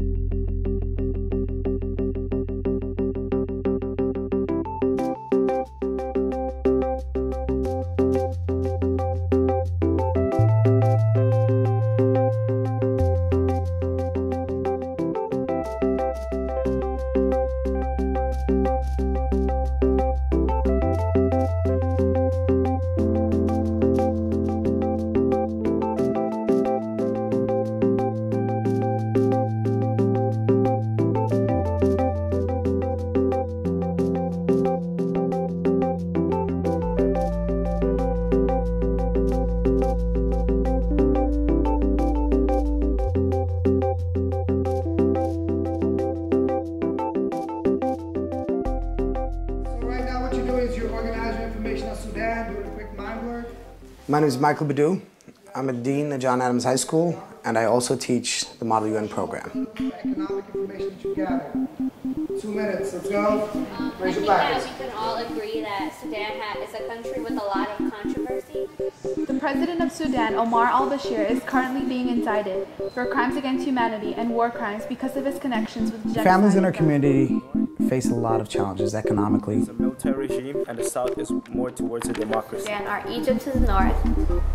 So is you're organizing information on Sudan, doing a quick mind work. My name is Michael Badu. I'm a dean at John Adams High School, and I also teach the Model UN program. Economic information that you gather. Two minutes, let's go. I Raise think your that brackets. we can all agree that Sudan is a country with a lot of controversy. The president of Sudan, Omar al Bashir, is currently being indicted for crimes against humanity and war crimes because of his connections with genocide. Families in our community face a lot of challenges economically. It's a military regime and the south is more towards a democracy. Sudan our Egypt to the north,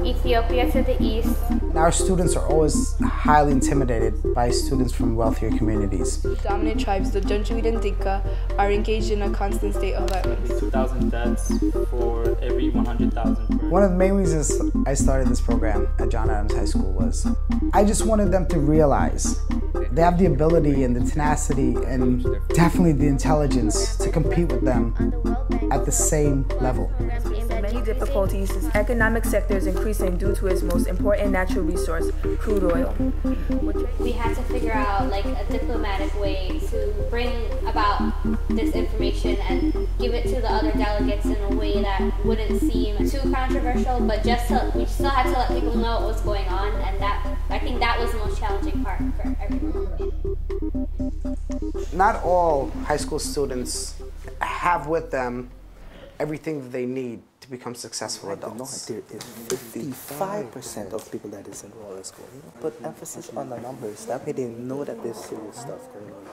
Ethiopia to the east, Our students are always highly intimidated by students from wealthier communities. Dominant tribes, the Janjaweed and Dinka, are engaged in a constant state of violence. 2,000 deaths for every 100,000. One of the main reasons I started this program at John Adams High School was I just wanted them to realize they have the ability and the tenacity and definitely the intelligence to compete with them at the same level. Many difficulties, its economic sector is increasing due to its most important natural resource, crude oil. we had to figure out like a diplomatic way to bring about this information and give it to the other delegates in a way that wouldn't seem too controversial, but just to, we still had to let people know what was going on, and that I think that was the most challenging part for everyone. Not all high school students have with them everything that they need to become successful No, adults. there is 55% of people that is enrolled in school. You know, put emphasis on the numbers. That way they know that there's serious stuff going on.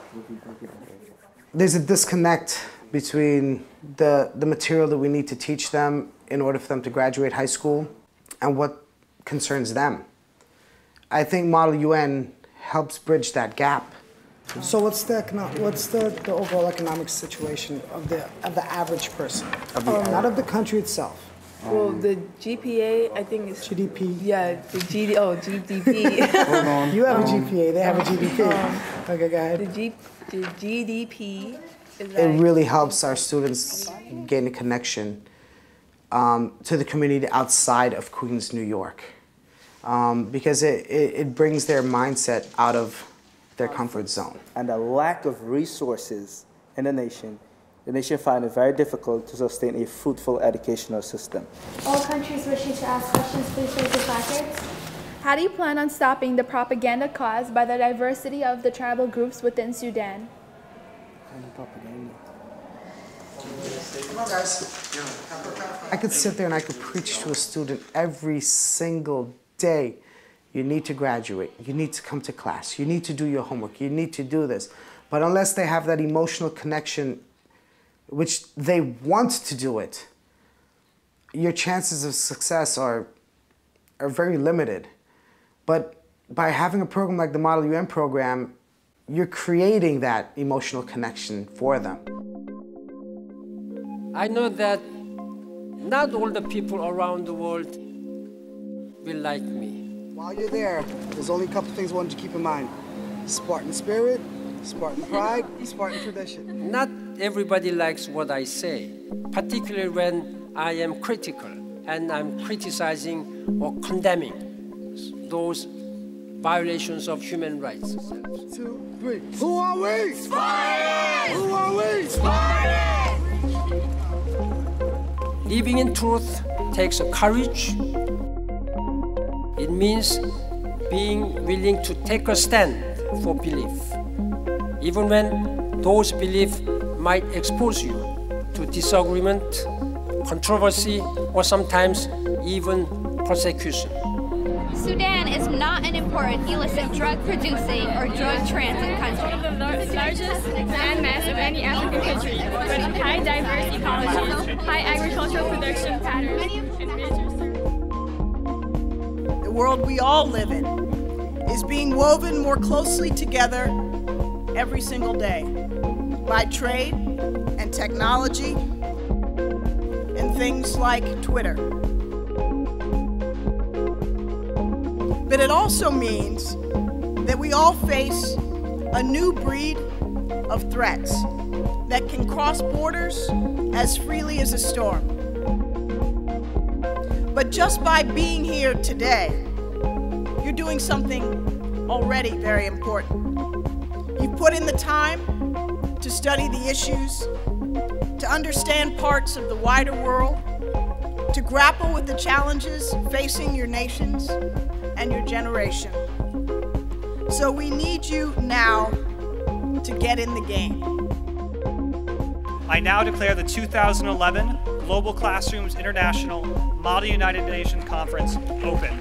There's a disconnect between the, the material that we need to teach them in order for them to graduate high school and what concerns them. I think Model UN helps bridge that gap. So what's the econo- what's the, the overall economic situation of the of the average person? Um, not of the country itself. Well, the GPA, I think is GDP. yeah, the GD, oh GDP, Hold on. You have a um, GPA, they have a GDP. Um, okay, go the ahead. G, the GDP is It like really helps our students gain a connection um, to the community outside of Queens, New York. Um, because it, it, it brings their mindset out of their comfort zone. And the lack of resources in the nation, the nation find it very difficult to sustain a fruitful educational system. All countries wishing to ask questions, please raise your placards. How do you plan on stopping the propaganda caused by the diversity of the tribal groups within Sudan? Come on, guys. I could sit there and I could preach to a student every single day. You need to graduate. You need to come to class. You need to do your homework. You need to do this. But unless they have that emotional connection, which they want to do it, your chances of success are, are very limited. But by having a program like the Model UN program, you're creating that emotional connection for them. I know that not all the people around the world will like me. While you're there, there's only a couple things I want you to keep in mind. Spartan spirit, Spartan pride, Spartan tradition. Not everybody likes what I say, particularly when I am critical and I'm criticizing or condemning those violations of human rights. Two, three. Who are we? Spartans! Who are we? Spartans! Living in truth takes courage. It means being willing to take a stand for belief, even when those beliefs might expose you to disagreement, controversy, or sometimes even persecution. Sudan is not an important illicit drug producing or drug transit country. One of the largest landmass of any African country, with high diverse ecology, high agricultural production patterns, and major The world we all live in is being woven more closely together every single day by trade and technology and things like Twitter. But it also means that we all face a new breed of threats that can cross borders as freely as a storm. But just by being here today, you're doing something already very important. You've put in the time to study the issues, to understand parts of the wider world, to grapple with the challenges facing your nations and your generation. So we need you now to get in the game. I now declare the 2011 Global Classrooms International Model United Nations Conference open.